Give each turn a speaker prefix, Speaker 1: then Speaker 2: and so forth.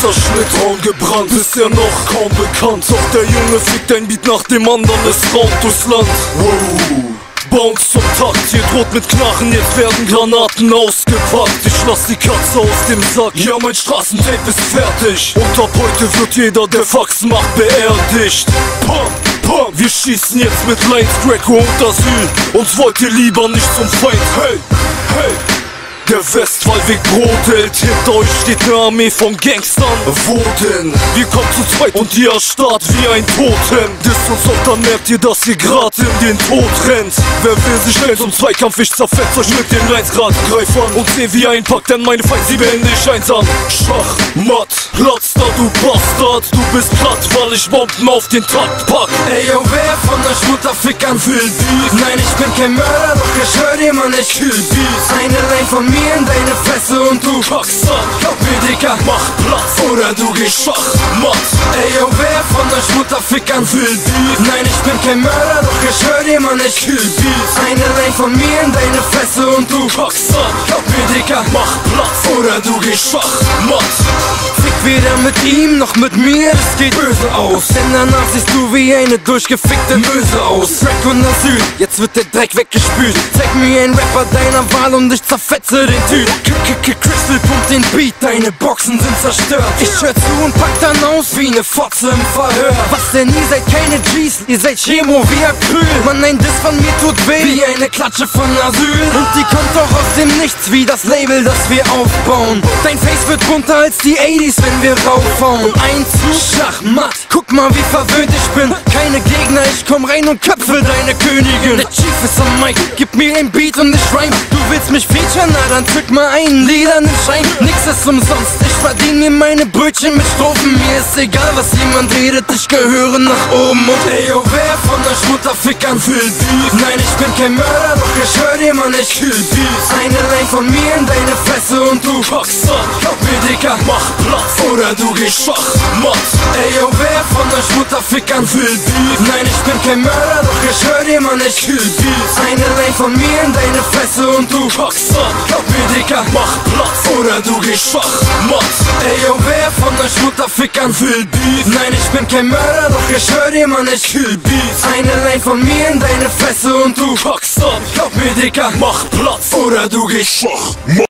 Speaker 1: Braun gebrannt, bisher noch kaum bekannt Doch der Junge fliegt ein Beat nach dem anderen, es raunt durchs Land Wow Bounce zum Takt, hier droht mit Knarren, jetzt werden Granaten ausgepackt. Ich lass die Katze aus dem Sack, ja mein Straßentape ist fertig. Und ab heute wird jeder, der Fax macht, beerdigt. Pam, pam, wir schießen jetzt mit Lines, Greco und Asyl. Uns wollt ihr lieber nicht zum Feind, hey. Der Westwallweg brodelt, hinter euch steht eine Armee von Gangstern. Wo denn? Wir kommen zu zweit und ihr erstarrt wie ein Totem. Disst uns und dann merkt ihr, dass ihr grad in den Tod rennt. Wer will sich schnell zum Zweikampf? Ich zerfetz euch mit den Lines grad. Greif an und seh wie ein Pack, denn meine Feind, sie beende ich einsam. Schach, matt, platz da du Bastard. Du bist platt, weil ich Bomben auf den Takt pack.
Speaker 2: Ey yo, wer von euch Mutterfickern will Beef? Nein, ich bin kein Mörder, ich hör dir, man, ich kill Beef. Eine Line von mir in deine Fresse und du
Speaker 1: Packst an,
Speaker 2: mir, Dicker,
Speaker 1: mach Platz
Speaker 2: oder du gehst
Speaker 1: Schach, matt.
Speaker 2: Ey yo, wer von euch Mutterfickern will Beef? Nein, ich bin kein Mörder, doch ich hör dir, man, ich kill Beef. Eine Line von mir in deine Fresse und du
Speaker 1: Packst an,
Speaker 2: mir, Dicker,
Speaker 1: mach Platz
Speaker 2: oder du gehst
Speaker 1: Schach, matt.
Speaker 2: Fick weder mit ihm noch mit mir, es geht böse aus. Denn danach siehst du wie eine durchgefickte Möse aus. Crack und Asyl, jetzt wird der Dreck weggespült. Zeig mir einen Rapper deiner Wahl und ich zerfetze den Typ. K -K -K Crystal pumpt den Beat, deine Boxen sind zerstört. Ich hör zu und pack dann aus wie eine Fotze im Verhör. Was denn, ihr seid keine G's, ihr seid Chemo wie Acryl. Mann, ein Diss von mir tut weh, wie eine Klatsche von Asyl. Und die kommt doch aus dem Nichts, wie das Label, das wir aufbauen. Dein Face wird bunter als die 80s, wenn wir raufhauen. Ein Zug, Schachmatt, guck mal wie verwöhnt ich bin. Keine Gegner, ich komm rein und köpfe deine Königin. Der Chief ist am Mic, gib mir den Beat und ich rhyme. Du willst mich featuren, na dann zück mal einen lilanen Schein. Nix ist umsonst, ich verdien mir meine Brötchen mit Strophen. Mir ist egal, was jemand redet, ich gehöre nach oben. Und ey, yo, wer von euch Mutterfickern will Beef? Nein, ich bin kein Mörder, doch ich hör dir, man, ich kill Beef. Eine Line von mir in deine Fresse und du
Speaker 1: an,
Speaker 2: Glaub mir, Dicker,
Speaker 1: mach Platz.
Speaker 2: oder du gehst
Speaker 1: Schach, matt.
Speaker 2: Ey yo, wer von euch Mutterfickern will Beef? Nein, ich bin kein Mörder, doch ich hör dir, man, ich kill Beef. Eine Line von mir in deine Fresse und du
Speaker 1: an,
Speaker 2: Glaub mir, Dicker,
Speaker 1: mach.
Speaker 2: Oder du gehst
Speaker 1: Schach, matt.
Speaker 2: Ey yo, wer von euch Mutterfickern will Beef? Nein, ich bin kein Mörder, doch ich hör dir, man, ich kill Beef. Eine Line von mir in deine Fresse und du
Speaker 1: Packst an,
Speaker 2: Glaub mir, Dicker,
Speaker 1: mach Platz.
Speaker 2: oder du gehst
Speaker 1: Schach, matt.